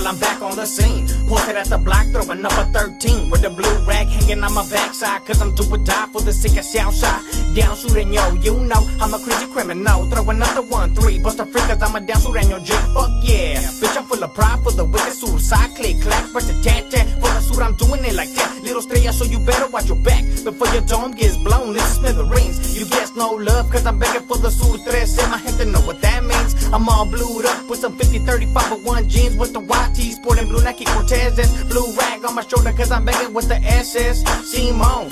while I'm back on the scene. Pointed at the block, throwing up a 13 with the blue rag hanging on my backside. Cause I'm do or die for the sick of Xiao Sha. Down shooting yo, you know I'm a crazy criminal. Throw another one, three, bust a freak cause I'm a down shooting yo J. Fuck yeah. Bitch, I'm full of pride for the wicked suicide. Click, clack, press the tat tat. For the suit, I'm doing it like that. Little estrella, so you better watch your back. Before your dome gets blown, this is smithereens. You guess no love cause I'm begging for the suit. Tres in my head to know what that means. I'm all blued up with some 50, 35, 1 jeans with the YT. Sporting blue Nike Cortezes. Blue rag on my shoulder cause I'm begging with the SS. Simone.